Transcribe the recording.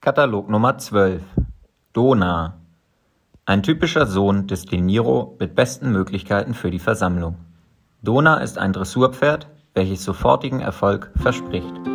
Katalog Nummer 12 Dona Ein typischer Sohn des De Niro mit besten Möglichkeiten für die Versammlung. Dona ist ein Dressurpferd, welches sofortigen Erfolg verspricht.